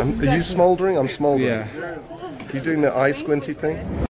I'm, are you smouldering? I'm smouldering. Yeah. You doing the eye squinty thing?